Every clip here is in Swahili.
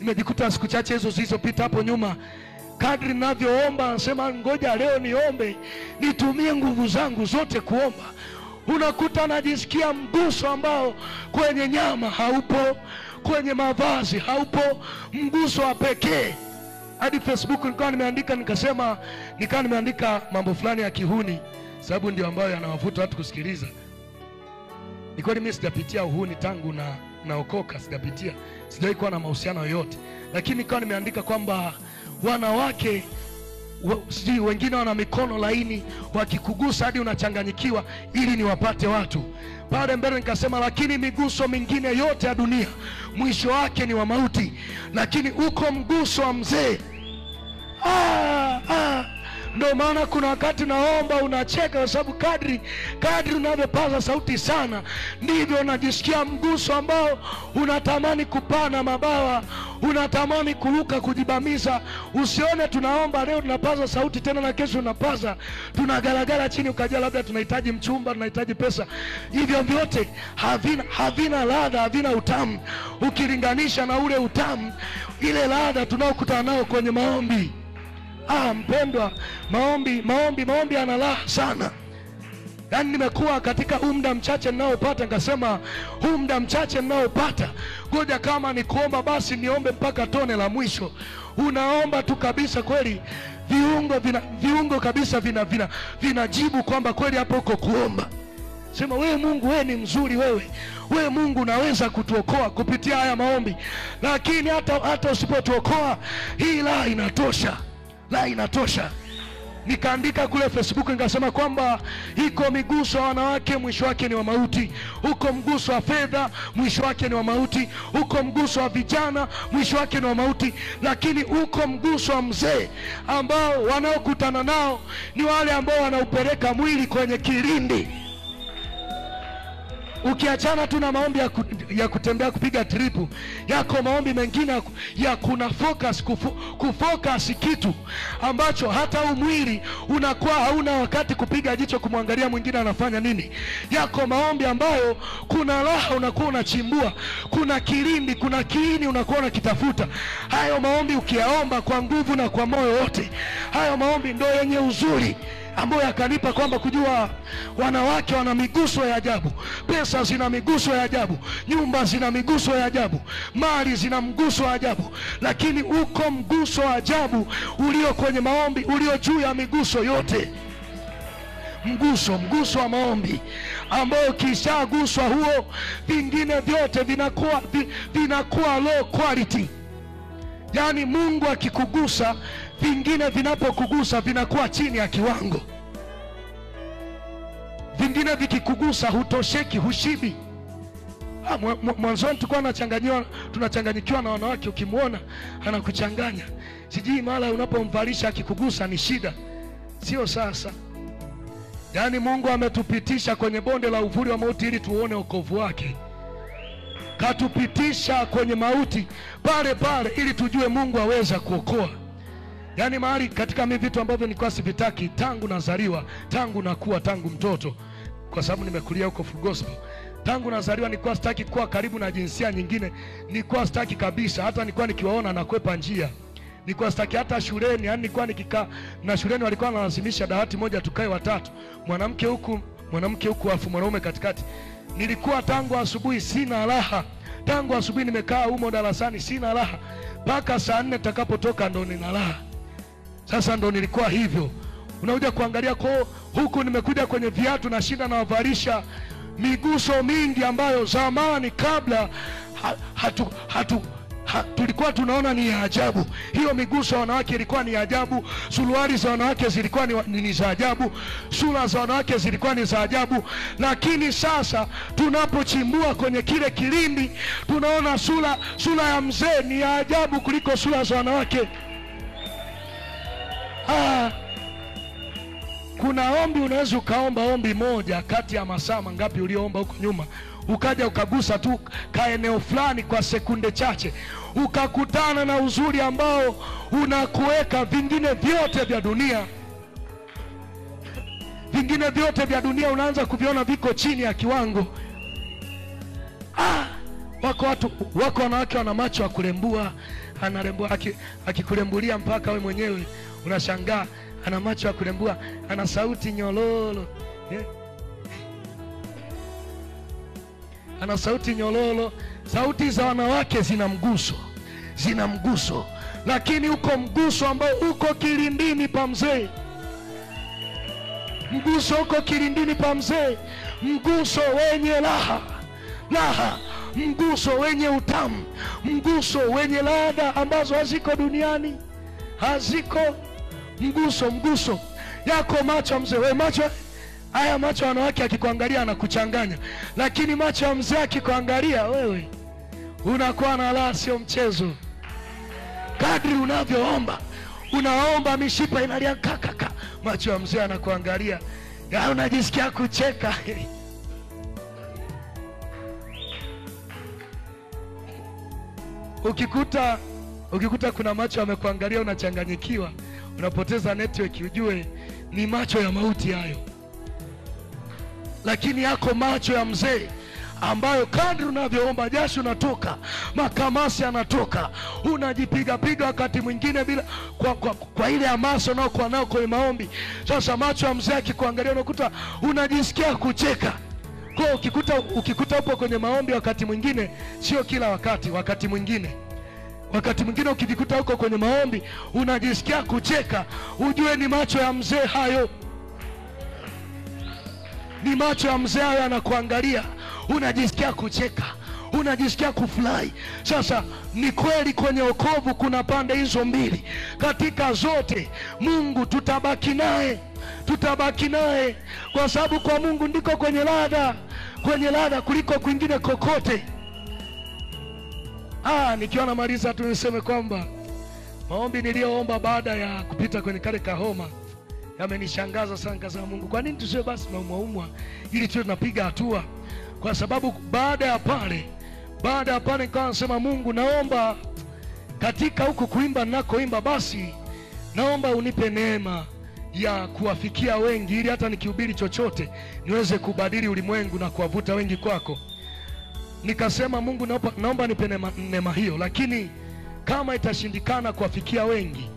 nimejikuta siku chache hizo zilizopita hapo nyuma. Kadri ninavyoomba nasema ngoja leo niombe nitumie nguvu zangu zote kuomba. Unakuta najisikia mguso ambao kwenye nyama haupo kwenye mavazi haupo mguso wa pekee. Hadi facebook nikawa nimeandika nikasema nikawa nimeandika mambo fulani ya kihuni sababu ndio ambayo yanawavuta watu kusikiliza. Ni kweli mimi sijapitia uhuni tangu na naokoka sijapitia sijawahi kuwa na mahusiano yoyote. Lakini nikawa nimeandika kwamba wanawake wa- sijui wengine wana mikono laini wakikugusa hadi unachanganyikiwa ili niwapate watu. Pale mbele nikasema lakini miguso mingine yote ya dunia mwisho wake ni wa mauti. Lakini uko mguso wa mzee. Ah, ah. Ndio maana kuna wakati naomba unacheka, kwa sababu kadri kadri unavyopaza sauti sana, ndivyo unajisikia mguso ambao unatamani kupana mabawa, unatamani kuruka, kujibamiza. Usione tunaomba leo tunapaza sauti tena na kesho unapaza, tunagaragara chini, ukajua labda tunahitaji mchumba, tunahitaji pesa. Hivyo vyote havina havina ladha, havina utamu ukilinganisha na ule utamu, ile ladha tunaokutana nao kwenye maombi. Ah, mpendwa, maombi maombi maombi yana raha sana. Yaani nimekuwa katika huu muda mchache ninaopata, nikasema huu muda mchache ninaopata, ngoja kama ni kuomba basi niombe mpaka tone la mwisho. Unaomba tu kabisa, kweli viungo vina viungo kabisa vina vina vinajibu kwamba kweli hapo uko kuomba. Sema wewe Mungu, wewe ni mzuri, wewe wewe Mungu unaweza kutuokoa kupitia haya maombi, lakini hata hata usipotuokoa hii la inatosha, la inatosha. Nikaandika kule Facebook nikasema kwamba iko miguso ya wanawake mwisho wake ni wa mauti, huko mguso wa fedha mwisho wake ni wa mauti, huko mguso wa vijana mwisho wake ni wa mauti, lakini huko mguso wa mzee ambao wanaokutana nao ni wale ambao wanaupeleka mwili kwenye kilindi ukiachana tu na maombi ya, ku, ya kutembea kupiga tripu yako maombi mengine ya ku- ya kuna focus kufu, kufocus kitu ambacho hata huu mwili unakuwa hauna wakati kupiga jicho kumwangalia mwingine anafanya nini. Yako maombi ambayo kuna raha unakuwa unachimbua kuna kilindi kuna kiini unakuwa unakitafuta. Hayo maombi ukiyaomba kwa nguvu na kwa moyo wote. Hayo maombi ndo yenye uzuri ambayo yakanipa kwamba kujua wanawake wana miguso ya ajabu, pesa zina miguso ya ajabu, nyumba zina miguso ya ajabu, mali zina mguso wa ajabu, lakini uko mguso wa ajabu ulio kwenye maombi, ulio juu ya miguso yote. Mguso mguso wa maombi ambao ukishaguswa huo vingine vyote vinakuwa vinakuwa low quality yaani mungu akikugusa vingine vinapokugusa vinakuwa chini ya kiwango. Vingine vikikugusa hutosheki hushibi. Ah, mwa- mwa- mwanzoni tulikuwa tunachanganyikiwa na wanawake ukimwona anakuchanganya. Sijui mara unapomvalisha akikugusa ni shida. Sio sasa. Yaani mungu ametupitisha kwenye bonde la uvuli wa mauti ili tuone wokovu wake katupitisha kwenye mauti pale pale ili tujue mungu aweza kuokoa. Yaani mahali katika mi vitu ambavyo nilikuwa sivitaki tangu nazaliwa tangu nakuwa tangu mtoto. Kwa sababu nimekulia huko full gospel. Tangu nazaliwa nilikuwa sitaki kuwa karibu na jinsia nyingine. Nilikuwa sitaki kabisa. Hata nilikuwa nikiwaona nakwepa njia. Nilikuwa sitaki hata shuleni. Yani nilikuwa nikikaa na shuleni walikuwa wanalazimisha dawati moja tukae watatu. Mwanamke huku mwanamke huku afu mwanaume katikati. Nilikuwa tangu asubuhi sina raha. Tangu asubuhi nimekaa humo darasani sina raha. Mpaka saa nne takapotoka ndo nina raha. Sasa ndo nilikuwa hivyo. Unakuja kuangalia ko huku nimekuja kwenye viatu na shinda nawavalisha. Miguso mingi ambayo zamani kabla ha, hatu, hatu, ha, tulikuwa tunaona ni ya ajabu. Hiyo miguso ya wanawake ilikuwa ni ajabu. Suruali za wanawake zilikuwa ni, ni, ni za ajabu. Sura za wanawake zilikuwa ni za ajabu. Lakini sasa tunapochimbua kwenye kile kilindi tunaona sura sura ya mzee ni ya ajabu kuliko sura za wanawake. Ah, kuna ombi unaweza ukaomba ombi moja kati ya masaa mangapi ulioomba huko nyuma, ukaja ukagusa tu ka eneo fulani kwa sekunde chache, ukakutana na uzuri ambao unakuweka vingine vyote vya dunia. Vingine vyote vya dunia unaanza kuviona viko chini ya kiwango. Ah, wako watu wako wanawake wana macho ya kurembua. Anarembua aki- akikulembulia mpaka we mwenyewe. Unashangaa ana macho ya kurembua ana sauti nyololo. Eh? Ana sauti nyololo. Sauti za wanawake zina mguso zina mguso. Lakini uko mguso ambao uko kilindini pa mzee. Mguso uko kilindini pa mzee. Mguso wenye raha raha. Mguso wenye utamu. Mguso wenye ladha ambazo haziko duniani. Haziko. Mguso mguso. Yako macho mzee. We macho haya macho wanawake akikuangalia anakuchanganya lakini macho ya mzee akikuangalia wewe unakuwa na raha sio mchezo. Kadri unavyoomba unaomba mishipa inalia kakaka macho ya mzee anakuangalia. Ya unajisikia kucheka. Ukikuta ukikuta kuna macho amekuangalia unachanganyikiwa unapoteza network ujue ni macho ya mauti hayo lakini yako macho ya mzee ambayo kadri unavyoomba jasho unatoka makamasi yanatoka. Unajipigapiga wakati mwingine bila kwa, kwa, kwa ile hamasa unaokuwa nao kwenye maombi. Sasa macho ya mzee akikuangalia unakuta unajisikia kucheka. Kwa ukikuta ukikuta upo kwenye maombi wakati mwingine sio kila wakati wakati mwingine. Wakati mwingine ukijikuta huko kwenye maombi unajisikia kucheka. Ujue ni macho ya mzee hayo ni macho ya mzee hayo anakuangalia unajisikia kucheka unajisikia kufurahi. Sasa ni kweli kwenye okovu kuna pande hizo mbili. Katika zote mungu tutabaki naye tutabaki naye. Kwa sababu kwa mungu ndiko kwenye ladha kwenye ladha kuliko kwingine kokote. Ah, nikiwa namaliza tu niseme kwamba maombi niliyoomba baada ya kupita kwenye kale kahoma yamenishangaza sana nikasema mungu kwa nini tusiwe basi naumwaumwa ili tuwe tunapiga hatua? Kwa sababu baada ya pale baada ya pale nikawa nasema mungu naomba katika huku kuimba ninakoimba basi naomba unipe neema ya kuwafikia wengi ili hata nikihubiri chochote niweze kubadili ulimwengu na kuwavuta wengi kwako. Nikasema mungu naomba, naomba nipe neema, neema hiyo lakini kama itashindikana kuwafikia wengi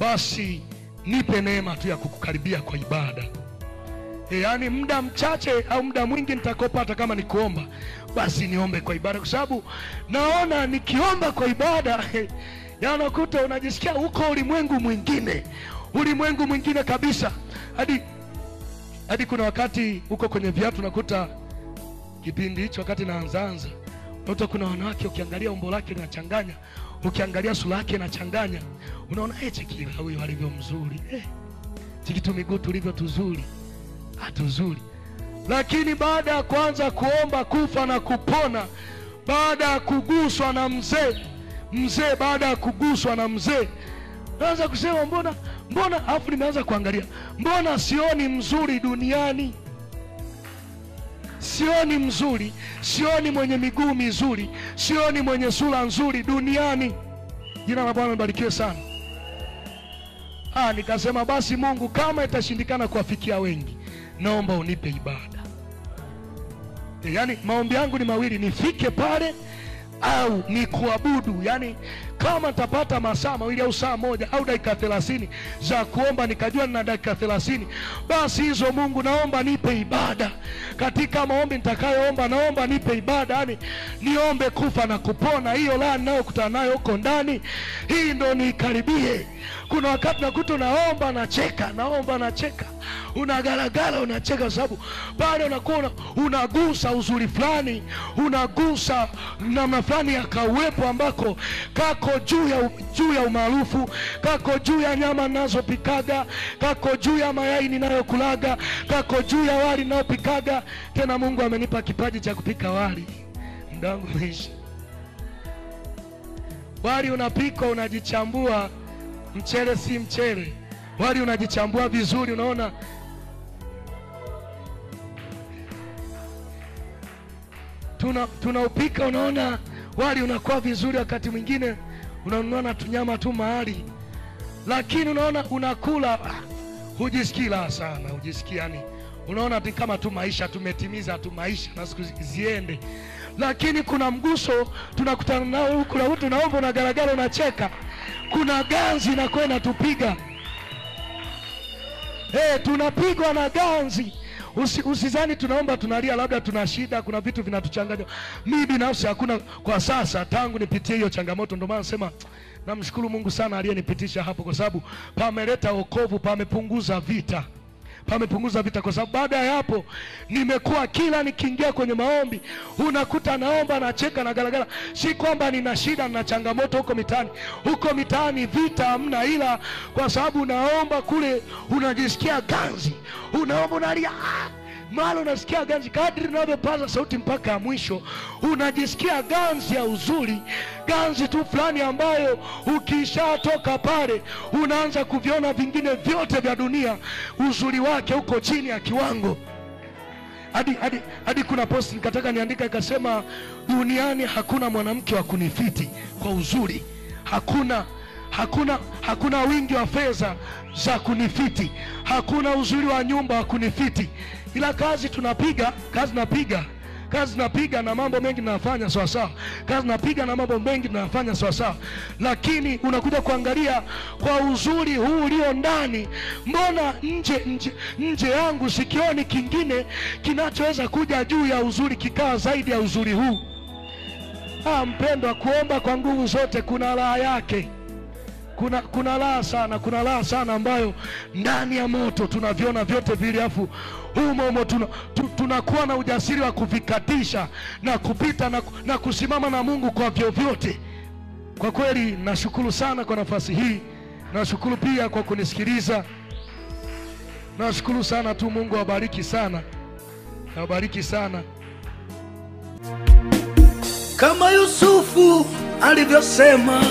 basi nipe neema tu ya kukukaribia kwa ibada. E, yaani muda mchache au muda mwingi nitakopata kama nikuomba basi niombe kwa ibada. Kwa sababu naona nikiomba kwa ibada yanakuta unajisikia huko ulimwengu mwingine. Ulimwengu mwingine kabisa. Hadi hadi kuna wakati huko kwenye viatu nakuta kipindi hicho wakati naanzaanza nakuta kuna wanawake ukiangalia umbo lake linachanganya ukiangalia sura yake inachanganya unaona eh, chekila huyo alivyo mzuri. Eh, chikitu miguu tulivyo tuzuri. Hatuzuri lakini baada ya kuanza kuomba kufa na kupona baada ya kuguswa na mzee mzee baada ya kuguswa na mzee naanza kusema mbona mbona? Afu nimeanza kuangalia mbona sioni mzuri duniani sioni mzuri sioni mwenye miguu mizuri sioni mwenye sura nzuri duniani. Jina la bwana libarikiwe sana. Ah, nikasema basi mungu kama itashindikana kuwafikia wengi naomba unipe ibada. E, yaani maombi yangu ni mawili nifike pale au ni kuabudu. Yani kama nitapata masaa mawili au saa moja au dakika thelathini za kuomba nikajua nina dakika thelathini basi hizo mungu naomba nipe ibada. Katika maombi nitakayoomba naomba nipe ibada. Yani niombe kufa na kupona. Hiyo laa ninayokutana nayo huko ndani hii ndo niikaribie kuna wakati nakuta unaomba nacheka naomba nacheka unagaragara unacheka kwa sababu pale unakuwa unagusa uzuri fulani unagusa namna fulani ya kauwepo ambako kako juu ya, juu ya umaarufu kako juu ya nyama ninazopikaga kako juu ya mayai ninayokulaga kako juu ya wali ninayopikaga tena mungu amenipa kipaji cha kupika wali. Mdangu meisha wali unapikwa unajichambua mchele si mchele. Wali unajichambua vizuri unaona? Tuna tunaupika unaona? Wali unakuwa vizuri wakati mwingine unanunua na tunyama tu mahali. Lakini unaona unakula hujisikii raha sana hujisikii yani unaona ni kama tu maisha tumetimiza tu maisha na siku ziende. Lakini kuna mguso tunakutana nao huku na huku, na unagaragara, unacheka, kuna ganzi inakuwa inatupiga hey, tunapigwa na ganzi. Usi, usizani tunaomba tunalia, labda tuna shida, kuna vitu vinatuchanganya. Mi binafsi hakuna kwa sasa, tangu nipitie hiyo changamoto, ndio maana nasema namshukuru Mungu sana aliyenipitisha hapo, kwa sababu pameleta wokovu, pamepunguza vita pamepunguza vita, kwa sababu baada ya hapo nimekuwa kila nikiingia kwenye maombi unakuta naomba nacheka na galagala. Si kwamba nina shida na changamoto huko mitaani, huko mitaani vita hamna, ila kwa sababu naomba kule unajisikia ganzi, unaomba unalia "Ah!" Mara unasikia ganzi, kadri unavyopaza sauti mpaka ya mwisho. Unajisikia ganzi ya uzuri, ganzi tu fulani ambayo ukishatoka pale unaanza kuviona vingine vyote vya dunia, uzuri wake uko chini ya kiwango. Hadi hadi hadi kuna posti nikataka niandika ikasema, duniani hakuna mwanamke wa kunifiti kwa uzuri, hakuna hakuna hakuna wingi wa fedha za kunifiti, hakuna uzuri wa nyumba wa kunifiti, ila kazi tunapiga, kazi napiga kazi napiga na mambo mengi nafanya sawa sawa, kazi napiga na mambo mengi nafanya sawa sawa, lakini unakuja kuangalia kwa uzuri huu ulio ndani, mbona nje nje nje yangu sikioni kingine kinachoweza kuja juu ya uzuri kikawa zaidi ya uzuri huu. Ah, mpendwa, kuomba kwa nguvu zote kuna raha yake. Kuna kuna raha sana, kuna raha sana ambayo ndani ya moto tunaviona vyote vile, afu humo humo tuna, tu, tunakuwa na ujasiri wa kuvikatisha na kupita na, na kusimama na Mungu kwa vyovyote. Kwa kweli nashukuru sana kwa nafasi hii, nashukuru pia kwa kunisikiliza, nashukuru sana tu. Mungu awabariki sana, awabariki sana. kama Yusufu alivyosema,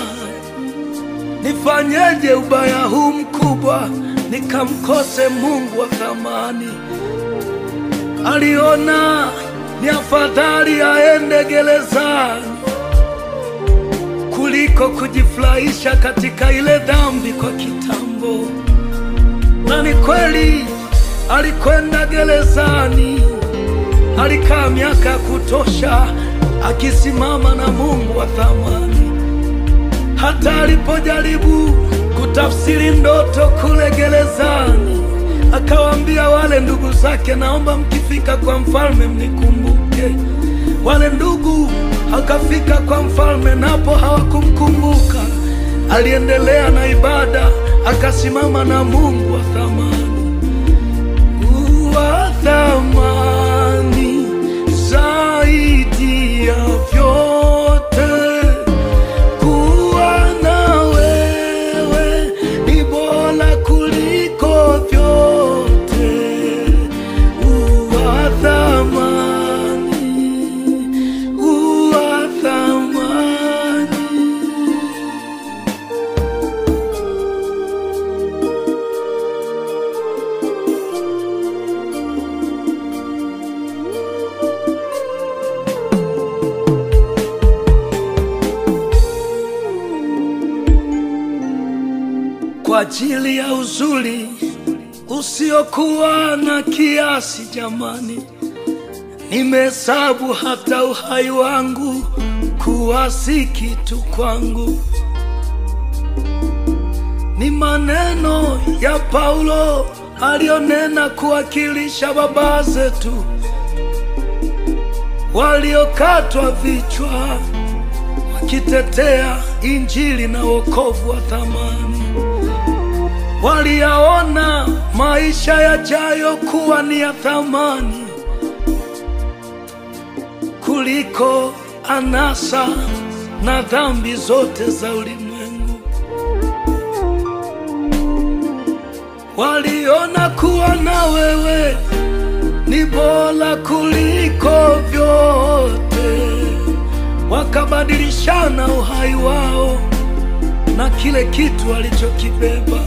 nifanyeje ubaya huu mkubwa nikamkose Mungu wa thamani? Aliona ni afadhali aende gerezani kuliko kujifurahisha katika ile dhambi kwa kitambo. Na ni kweli alikwenda gerezani, alikaa miaka ya kutosha akisimama na Mungu wa thamani. Hata alipojaribu kutafsiri ndoto kule gerezani, akawaambia wale ndugu zake, naomba mkifika kwa mfalme mnikumbuke. Wale ndugu akafika kwa mfalme, napo hawakumkumbuka. Aliendelea na ibada, akasimama na Mungu wa thamani wa thamani ajili ya uzuri usiokuwa na kiasi. Jamani, nimehesabu hata uhai wangu kuwa si kitu kwangu. Ni maneno ya Paulo aliyonena kuwakilisha baba zetu waliokatwa vichwa wakitetea injili na wokovu wa thamani. Waliyaona maisha yajayo kuwa ni ya thamani kuliko anasa na dhambi zote za ulimwengu. Waliona kuwa na wewe ni bora kuliko vyote, wakabadilishana uhai wao na kile kitu walichokibeba.